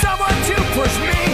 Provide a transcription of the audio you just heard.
Someone to push me.